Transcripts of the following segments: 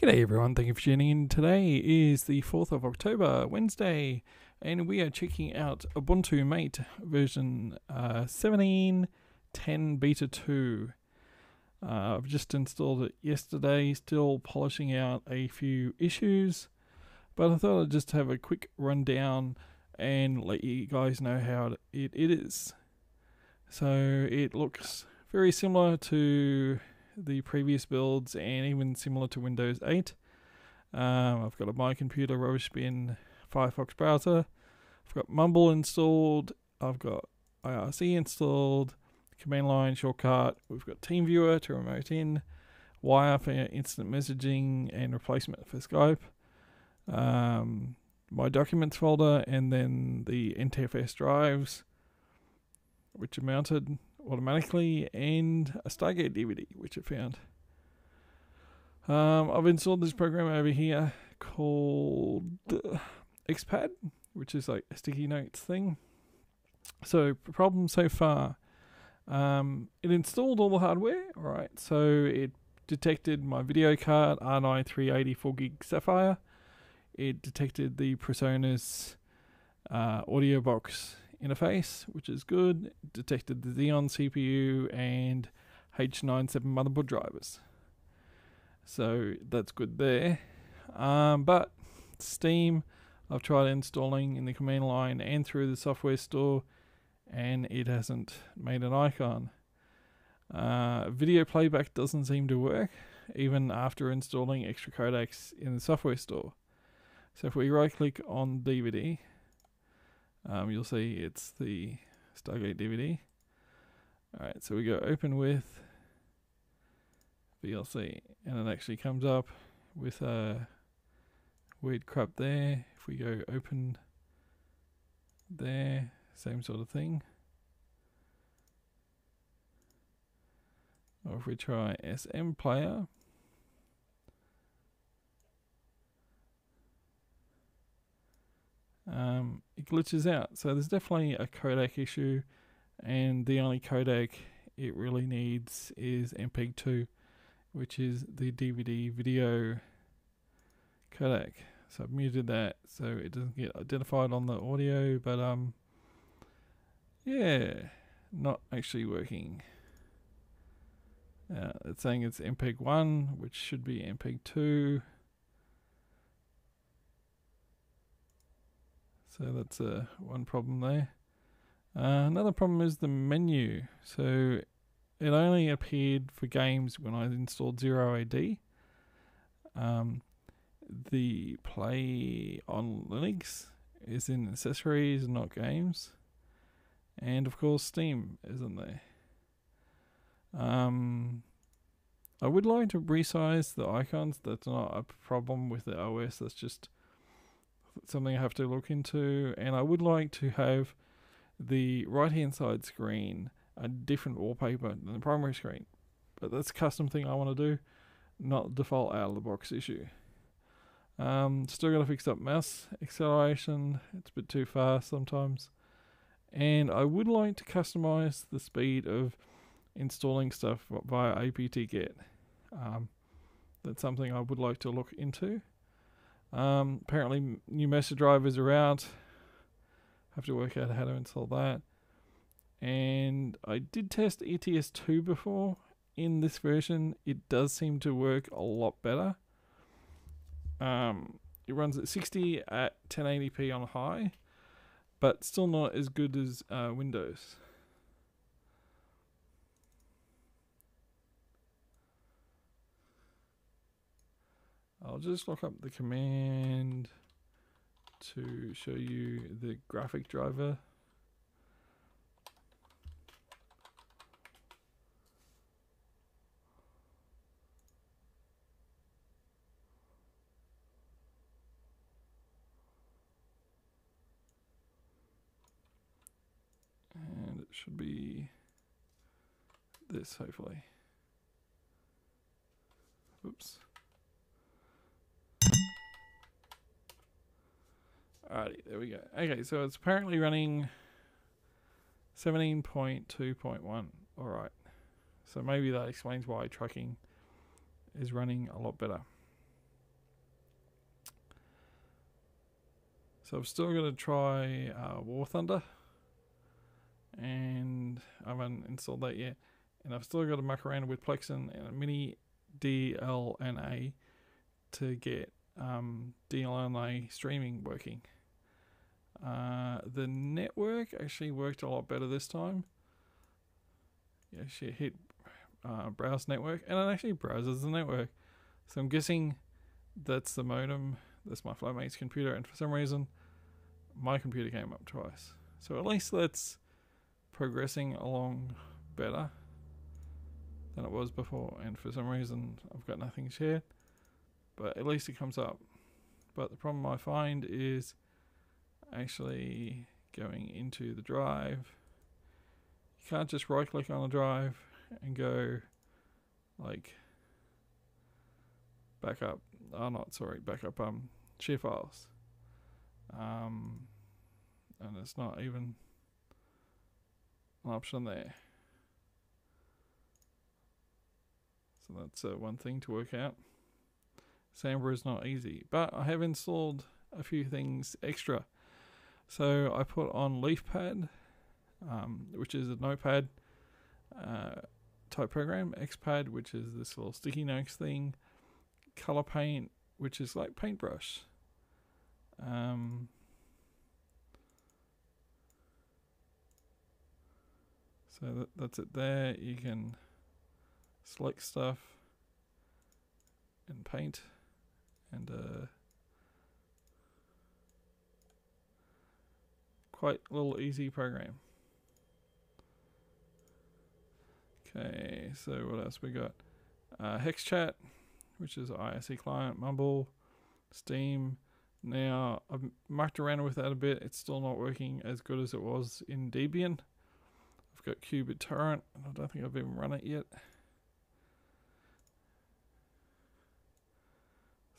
G'day everyone, thank you for tuning in. Today is the 4th of October, Wednesday, and we are checking out Ubuntu Mate version uh, 17.10 Beta 2. Uh, I've just installed it yesterday, still polishing out a few issues, but I thought I'd just have a quick rundown and let you guys know how it, it is. So it looks very similar to the previous builds and even similar to Windows 8. Um, I've got a My Computer Rubbish Bin Firefox browser. I've got Mumble installed. I've got IRC installed. Command line shortcut. We've got TeamViewer to remote in. Wire for instant messaging and replacement for Skype. Um, my documents folder and then the NTFS drives, which are mounted automatically, and a Stargate DVD, which I found. Um, I've installed this program over here called uh, Xpad, which is like a sticky notes thing. So, problem so far. Um, it installed all the hardware, alright, so it detected my video card R9 380 4 gig Sapphire. It detected the PreSonus uh, audio box interface, which is good. Detected the Xeon CPU and H97 motherboard drivers. So that's good there. Um, but Steam, I've tried installing in the command line and through the software store, and it hasn't made an icon. Uh, video playback doesn't seem to work, even after installing extra codecs in the software store. So if we right click on DVD, um, you'll see it's the Stargate DVD. Alright, so we go open with VLC, and it actually comes up with a weird crap there. If we go open there, same sort of thing. Or if we try SM player, um, it glitches out. So there's definitely a codec issue, and the only codec it really needs is MPEG 2, which is the DVD video codec. So I've muted that so it doesn't get identified on the audio, but um, yeah, not actually working. Uh, it's saying it's MPEG 1, which should be MPEG 2. So that's uh, one problem there. Uh, another problem is the menu. So it only appeared for games when I installed Zero AD. Um, the PlayOnLinux is in accessories, not games. And of course, Steam isn't there. Um, I would like to resize the icons. That's not a problem with the OS. That's just something I have to look into. And I would like to have the right hand side screen a different wallpaper than the primary screen. But that's a custom thing I want to do, not default out of the box issue. Um, still got to fix up mouse acceleration. It's a bit too fast sometimes. And I would like to customize the speed of installing stuff via apt-get. Um, that's something I would like to look into. Um, apparently, new Mesa drivers are out. Have to work out how to install that. And I did test ETS2 before. In this version, it does seem to work a lot better. Um, it runs at 60 at 1080p on high, but still not as good as uh, Windows. I'll just look up the command to show you the graphic driver. And it should be this hopefully. Oops. Alrighty, there we go. Okay, so it's apparently running 17.2.1. Alright. So maybe that explains why tracking is running a lot better. So I'm still going to try uh, War Thunder. And I haven't installed that yet. And I've still got to muck around with Plexin and a Mini DLNA to get um, DLNA streaming working. Uh, the network actually worked a lot better this time. Yeah, she hit uh, browse network, and it actually browses the network. So I'm guessing that's the modem. That's my flatmate's computer, and for some reason, my computer came up twice. So at least that's progressing along better than it was before. And for some reason, I've got nothing shared, but at least it comes up. But the problem I find is actually going into the drive. You can't just right click on the drive and go like backup. Oh, not sorry, backup. Um, share files. Um, and it's not even an option there. So that's uh, one thing to work out. Samba is not easy, but I have installed a few things extra. So I put on LeafPad, um, which is a notepad uh, type program, XPad, which is this little sticky notes thing, Color Paint, which is like paintbrush. Um, so that, that's it there. You can select stuff and paint and uh, quite a little easy program. Okay, so what else we got? Uh, HexChat, which is IRC client, Mumble, Steam. Now, I've mucked around with that a bit. It's still not working as good as it was in Debian. I've got qBittorrent, and I don't think I've even run it yet.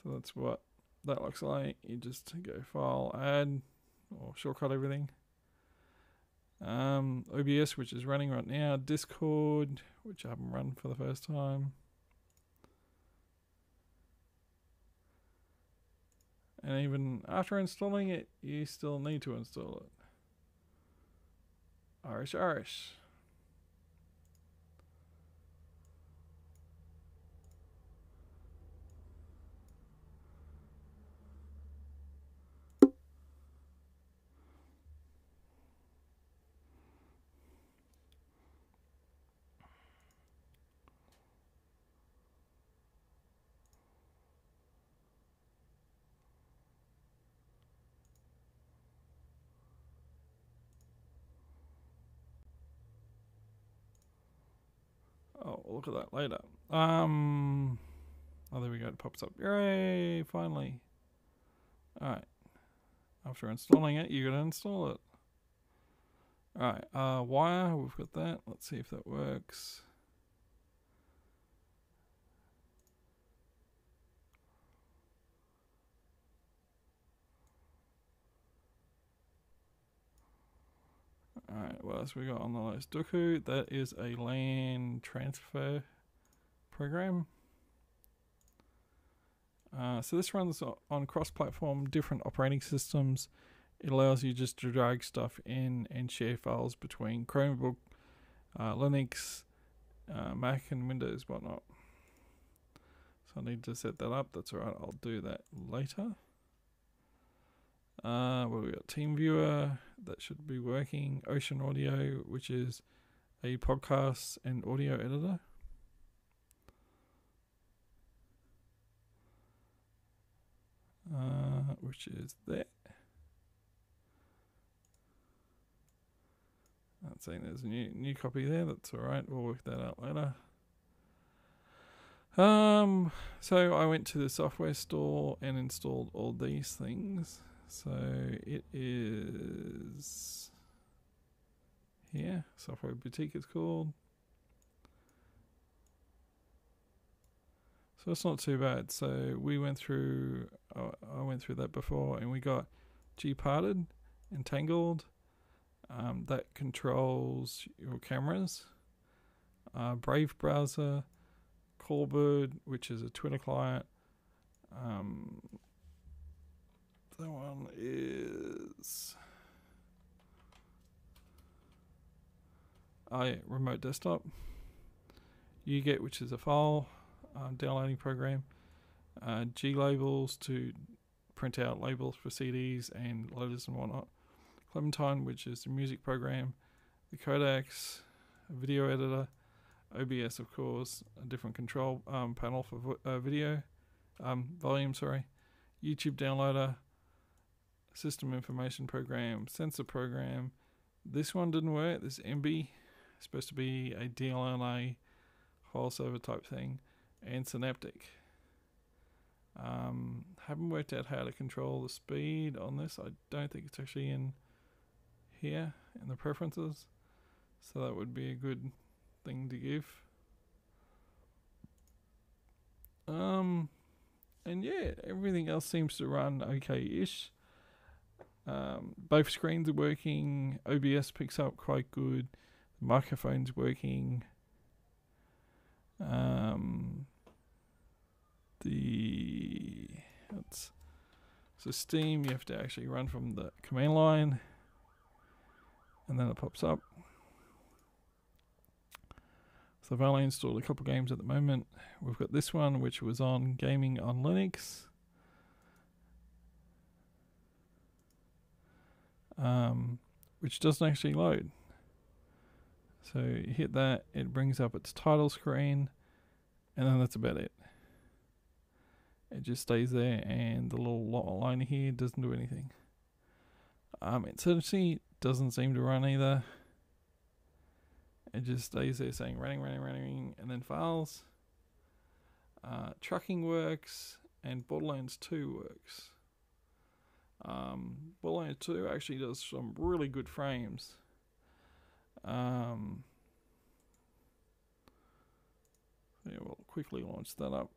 So that's what that looks like. You just go file, add, or shortcut everything. Um, OBS, which is running right now. Discord, which I haven't run for the first time. And even after installing it, you still need to install it. Irish Irish. Oh, we'll look at that later. Um, oh, there we go. It pops up. Yay! Finally. All right. After installing it, you gotta install it. All right. Uh, wire. We've got that. Let's see if that works. Alright, what else we got on the list? Dukto, that is a LAN transfer program. Uh, so this runs on cross-platform, different operating systems. It allows you just to drag stuff in and share files between Chromebook, uh, Linux, uh, Mac, and Windows, whatnot. So I need to set that up. That's alright. I'll do that later. Uh, well, we got TeamViewer that should be working. Ocean Audio, which is a podcast and audio editor. Uh, which is there. Not saying there's a new new copy there. That's all right. We'll work that out later. Um, so I went to the software store and installed all these things. So it is here, Software Boutique it's called. So it's not too bad. So we went through, I went through that before, and we got GParted, Entangled, um, that controls your cameras. Uh, Brave Browser, Corebird, which is a Twitter client. Um, That one is. Yeah, remote desktop. UGET, which is a file downloading program. Uh, G labels to print out labels for CDs and loaders and whatnot. Clementine, which is the music program. The codecs, a video editor. OBS, of course, a different control um, panel for vo- uh, video um, volume. Sorry, YouTube downloader, system information program, sensor program. This one didn't work. This MB supposed to be a DLNA file server type thing, and Synaptic. Um, haven't worked out how to control the speed on this. I don't think it's actually in here in the preferences, so that would be a good thing to give. Um, and yeah, everything else seems to run okay-ish. Um, both screens are working. OBS picks up quite good. The microphone's working. Um, the so Steam. You have to actually run from the command line, and then it pops up. So I've only installed a couple games at the moment. We've got this one, which was on gaming on Linux. Um, which doesn't actually load. So you hit that, it brings up its title screen, and then that's about it. It just stays there, and the little line here doesn't do anything. Um, certainly doesn't seem to run either. It just stays there saying running, running, running, and then files. Uh, trucking works, and Borderlands 2 works. Um, Borderlands 2 actually does some really good frames. Um, yeah, we'll quickly launch that up.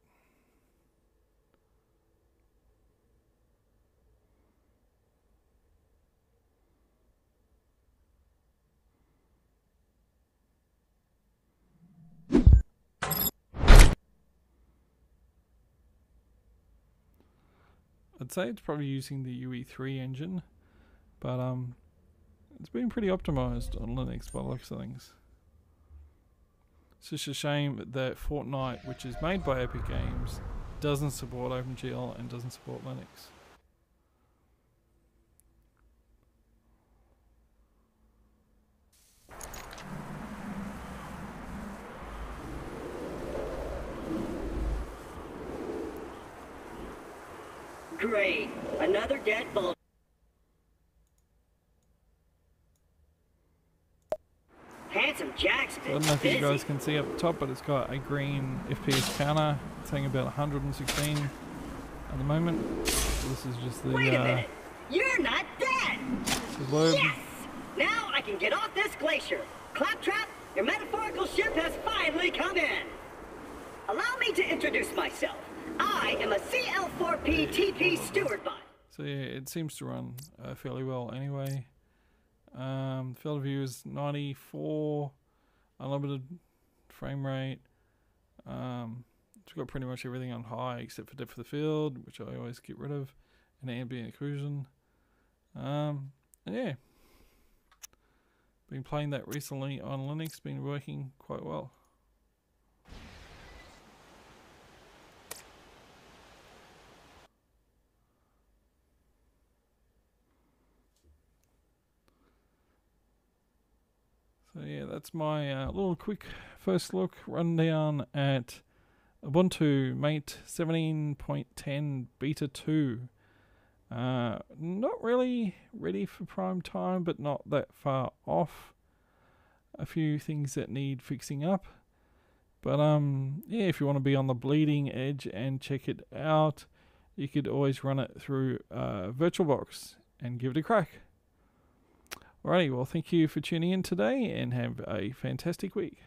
I'd say it's probably using the UE3 engine, but um, it's been pretty optimized on Linux by the looks of things. It's just a shame that Fortnite, which is made by Epic Games, doesn't support OpenGL and doesn't support Linux. Great. Another deadbolt. Handsome Jack's I don't know if you guys can see up top, but it's got a green FPS counter saying about 116 at the moment. So this is just the, Wait a uh, minute. You're not dead. Yes! Now I can get off this glacier. Claptrap, your metaphorical ship has finally come in. Allow me to introduce myself. I am a CL4P TP steward bot. So yeah, it seems to run uh, fairly well anyway. Um, field of view is 94, unlimited frame rate. Um, it's got pretty much everything on high except for depth of the field, which I always get rid of, and ambient occlusion. Um, and yeah, been playing that recently on Linux, been working quite well. So yeah, that's my uh, little quick first look rundown at Ubuntu Mate 17.10 Beta 2. Uh, not really ready for prime time, but not that far off. A few things that need fixing up. But um, yeah, if you want to be on the bleeding edge and check it out, you could always run it through uh, VirtualBox and give it a crack. Alrighty, well, thank you for tuning in today and have a fantastic week.